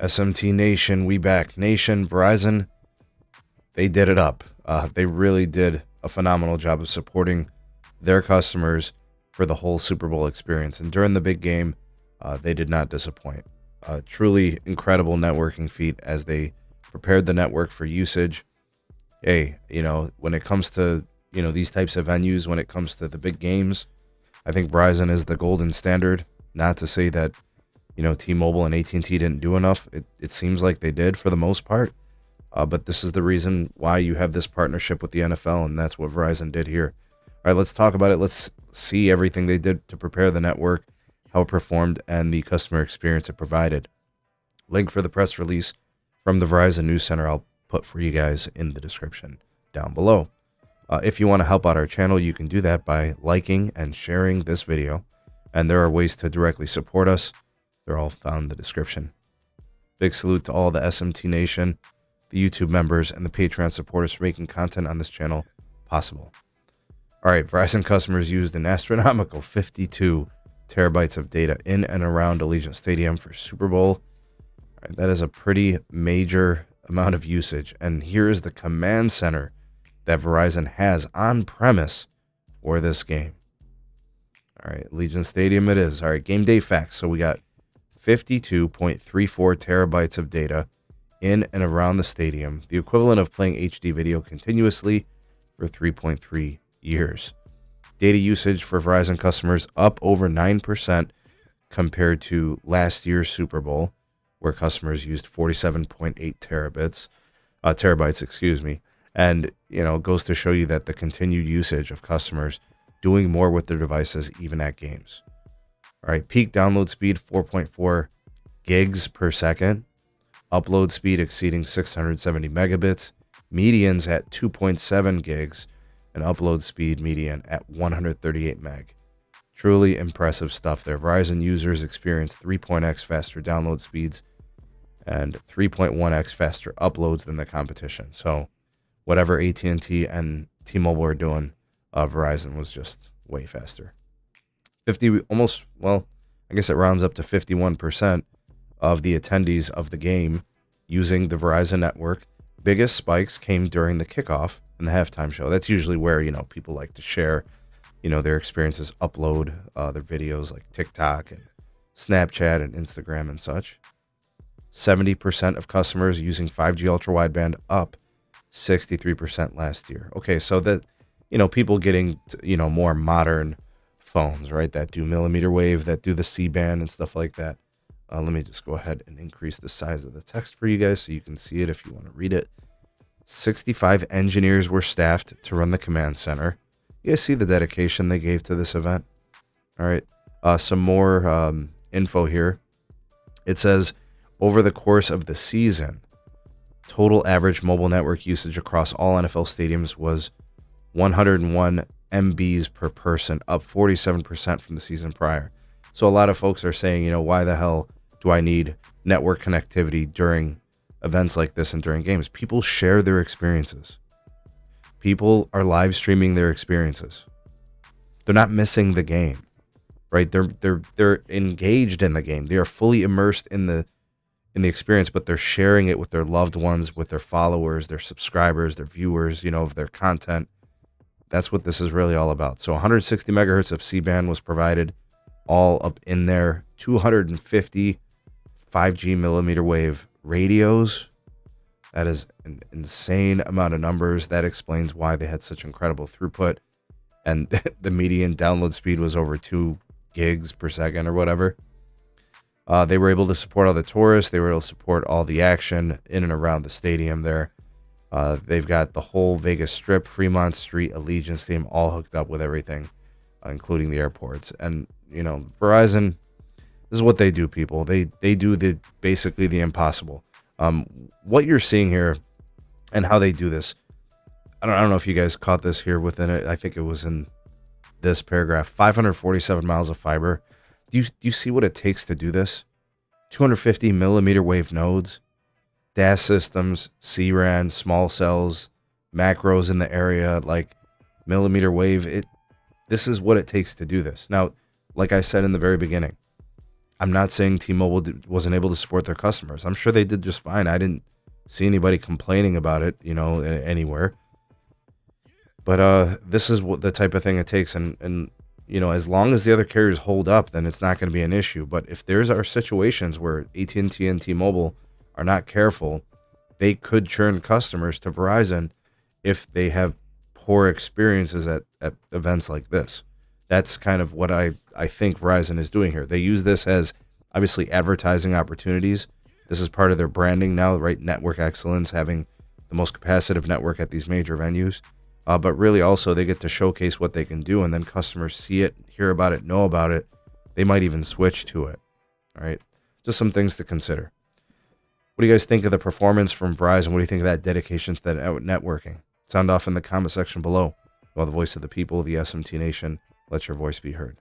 SMT Nation, We Back Nation, Verizon, they did it up. Uh, they really did a phenomenal job of supporting their customers for the whole Super Bowl experience. And during the big game, uh, they did not disappoint. Uh, truly incredible networking feat as they prepared the network for usage. Hey, you know, when it comes to, you know, these types of venues, when it comes to the big games, I think Verizon is the golden standard. Not to say that, you know, T-Mobile and AT&T didn't do enough. It, it seems like they did for the most part. Uh, but this is the reason why you have this partnership with the NFL, and that's what Verizon did here. All right, let's talk about it. Let's see everything they did to prepare the network, how it performed, and the customer experience it provided. Link for the press release from the Verizon News Center I'll put for you guys in the description down below. Uh, if you want to help out our channel, you can do that by liking and sharing this video. And there are ways to directly support us. They're all found in the description. Big salute to all the SMT Nation the YouTube members, and the Patreon supporters for making content on this channel possible. All right, Verizon customers used an astronomical 52 terabytes of data in and around Allegiant Stadium for Super Bowl. that is a pretty major amount of usage. And here is the command center that Verizon has on premise for this game. All right, Allegiant Stadium it is. All right, game day facts. So we got 52.34 terabytes of data in and around the stadium, the equivalent of playing HD video continuously for 3.3 years. Data usage for Verizon customers up over 9% compared to last year's Super Bowl, where customers used 47.8 terabits, uh, terabytes, excuse me. And, you know, goes to show you that the continued usage of customers doing more with their devices, even at games. All right, peak download speed 4.4 gigs per second upload speed exceeding 670 megabits, medians at 2.7 gigs, and upload speed median at 138 meg. Truly impressive stuff there. Verizon users experienced 3.x faster download speeds and 3.1x faster uploads than the competition. So, whatever AT&T and T-Mobile are doing, uh, Verizon was just way faster. 50 almost well, I guess it rounds up to 51% of the attendees of the game using the Verizon network. Biggest spikes came during the kickoff and the halftime show. That's usually where, you know, people like to share, you know, their experiences, upload uh, their videos like TikTok and Snapchat and Instagram and such. 70% of customers using 5G ultra wideband up 63% last year. Okay, so that you know, people getting you know more modern phones, right? That do millimeter wave, that do the C band and stuff like that. Uh, let me just go ahead and increase the size of the text for you guys so you can see it if you want to read it. 65 engineers were staffed to run the command center. You guys see the dedication they gave to this event? All right. Uh, some more um, info here. It says over the course of the season, total average mobile network usage across all NFL stadiums was 101 MBs per person, up 47% from the season prior. So a lot of folks are saying, you know, why the hell do I need network connectivity during events like this and during games? People share their experiences. People are live streaming their experiences. They're not missing the game. Right? They're they're they're engaged in the game. They are fully immersed in the in the experience, but they're sharing it with their loved ones, with their followers, their subscribers, their viewers, you know, of their content. That's what this is really all about. So 160 megahertz of C-band was provided all up in there. 250 5G millimeter wave radios. That is an insane amount of numbers. That explains why they had such incredible throughput. And the median download speed was over two gigs per second or whatever. Uh, they were able to support all the tourists. They were able to support all the action in and around the stadium there. Uh, they've got the whole Vegas Strip, Fremont Street, Allegiant Stadium all hooked up with everything, uh, including the airports. And, you know, Verizon this is what they do, people. They they do the basically the impossible. Um, what you're seeing here, and how they do this. I don't, I don't know if you guys caught this here within it. I think it was in this paragraph. 547 miles of fiber. Do you do you see what it takes to do this? 250 millimeter wave nodes, DAS systems, CRAN, small cells, macros in the area, like millimeter wave. It this is what it takes to do this. Now, like I said in the very beginning, I'm not saying T-Mobile wasn't able to support their customers. I'm sure they did just fine. I didn't see anybody complaining about it, you know, anywhere. But uh, this is what the type of thing it takes, and and you know, as long as the other carriers hold up, then it's not going to be an issue. But if there's our situations where AT&T and T-Mobile are not careful, they could churn customers to Verizon if they have poor experiences at, at events like this. That's kind of what I, I think Verizon is doing here. They use this as obviously advertising opportunities. This is part of their branding now, right? Network excellence, having the most capacitive network at these major venues. Uh, but really, also, they get to showcase what they can do, and then customers see it, hear about it, know about it. They might even switch to it. All right. Just some things to consider. What do you guys think of the performance from Verizon? What do you think of that dedication to that networking? Sound off in the comment section below. While the voice of the people, the SMT Nation, let your voice be heard.